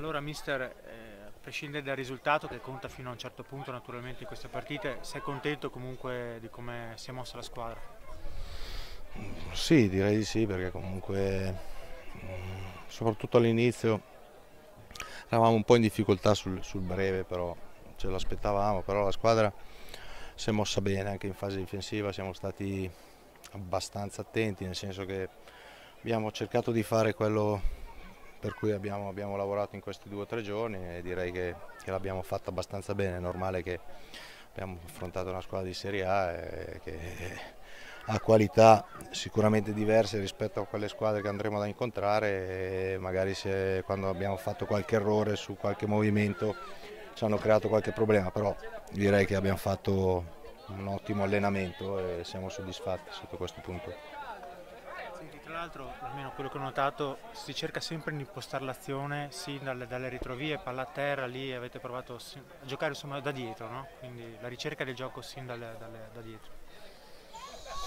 Allora mister, eh, a prescindere dal risultato che conta fino a un certo punto naturalmente in queste partite, sei contento comunque di come si è mossa la squadra? Sì, direi di sì perché comunque mm, soprattutto all'inizio eravamo un po' in difficoltà sul, sul breve però ce l'aspettavamo, però la squadra si è mossa bene anche in fase difensiva, siamo stati abbastanza attenti nel senso che abbiamo cercato di fare quello per cui abbiamo, abbiamo lavorato in questi due o tre giorni e direi che, che l'abbiamo fatto abbastanza bene, è normale che abbiamo affrontato una squadra di Serie A che ha qualità sicuramente diverse rispetto a quelle squadre che andremo ad incontrare e magari se quando abbiamo fatto qualche errore su qualche movimento ci hanno creato qualche problema, però direi che abbiamo fatto un ottimo allenamento e siamo soddisfatti sotto questo punto. Tra l'altro, almeno quello che ho notato, si cerca sempre di impostare l'azione sì, dalle, dalle, ritrovie, palla a terra, lì avete provato a giocare insomma, da dietro, no? quindi la ricerca del gioco sin dalle, dalle, da dietro.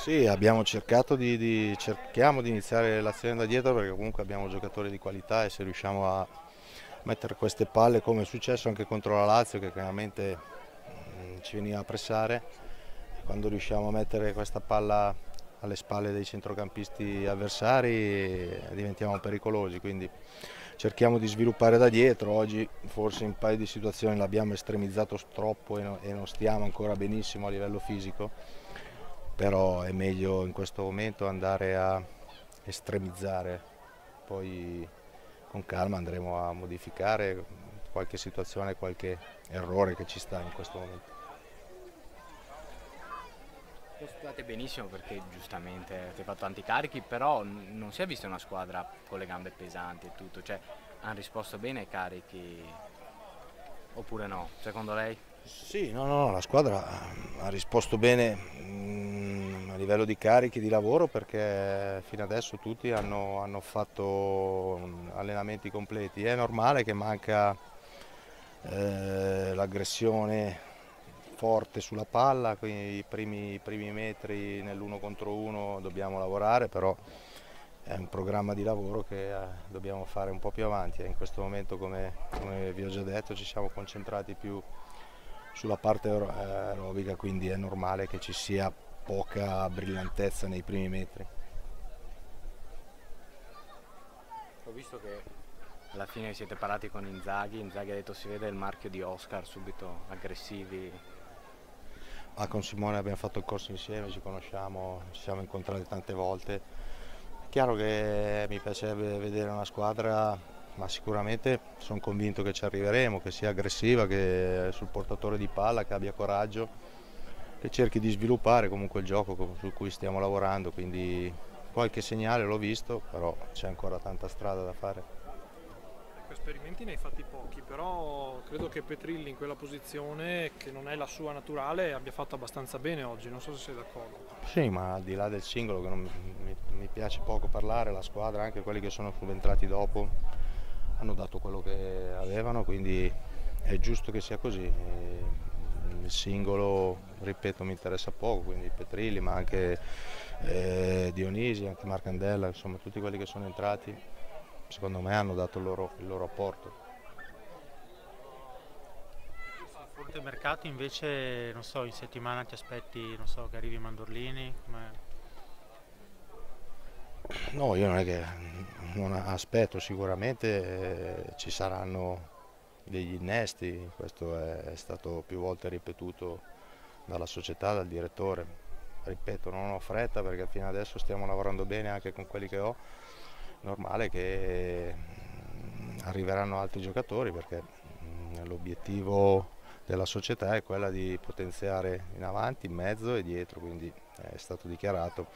Sì, abbiamo cercato di, di, cerchiamo di iniziare l'azione da dietro perché comunque abbiamo giocatori di qualità e se riusciamo a mettere queste palle come è successo anche contro la Lazio che chiaramente mh, mm, ci veniva a pressare, quando riusciamo a mettere questa palla alle spalle dei centrocampisti avversari diventiamo pericolosi, quindi cerchiamo di sviluppare da dietro, oggi forse in un paio di situazioni l'abbiamo estremizzato troppo e non stiamo ancora benissimo a livello fisico però è meglio in questo momento andare a estremizzare, poi con calma andremo a modificare qualche situazione, qualche errore che ci sta in questo momento. State benissimo perché giustamente avete fatto tanti carichi, però non si è vista una squadra con le gambe pesanti e tutto, cioè hanno risposto bene ai carichi oppure no, secondo lei? Sì, no, no, la squadra ha risposto bene mm, a livello di carichi di lavoro perché fino adesso tutti hanno, hanno fatto mm, allenamenti completi. È normale che manca eh, l'aggressione forte sulla palla, quindi i primi, i primi metri nell'uno contro uno dobbiamo lavorare, però è un programma di lavoro che eh, dobbiamo fare un po' più avanti. In questo momento, come, come vi ho già detto, ci siamo concentrati più sulla parte aerobica, quindi è normale che ci sia poca brillantezza nei primi metri. Ho visto che alla fine siete parati con Inzaghi, Inzaghi ha detto si vede il marchio di Oscar, subito aggressivi. Ma con Simone abbiamo fatto il corso insieme, ci conosciamo, ci siamo incontrati tante volte. È chiaro che mi piacerebbe vedere una squadra ma sicuramente sono convinto che ci arriveremo, che sia aggressiva, che sul portatore di palla, che abbia coraggio, che cerchi di sviluppare comunque il gioco su cui stiamo lavorando, quindi qualche segnale l'ho visto, però c'è ancora tanta strada da fare. Ecco, esperimenti ne hai fatti pochi, però credo che Petrilli in quella posizione, che non è la sua naturale, abbia fatto abbastanza bene oggi, non so se sei d'accordo. Sì, ma al di là del singolo, che non mi, mi piace poco parlare, la squadra, anche quelli che sono subentrati dopo, hanno dato quello che avevano, quindi è giusto che sia così. Il singolo, ripeto, mi interessa poco, quindi Petrilli, ma anche eh, Dionisi, anche Marcandella, insomma tutti quelli che sono entrati, secondo me hanno dato il loro, il loro apporto. Fronte mercato invece, non so, in settimana ti aspetti, non so, che arrivi Mandorlini? Come... No, io non è che non aspetto, sicuramente eh, ci saranno degli innesti, questo è stato più volte ripetuto dalla società, dal direttore. Ripeto, non ho fretta perché fino adesso stiamo lavorando bene anche con quelli che ho, normale che mm, arriveranno altri giocatori perché mm, l'obiettivo della società è quella di potenziare in avanti, in mezzo e dietro, quindi è stato dichiarato,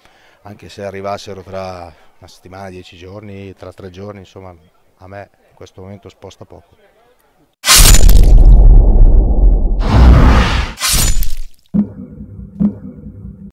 anche se arrivassero tra una settimana, dieci giorni, tra tre giorni, insomma a me in questo momento sposta poco.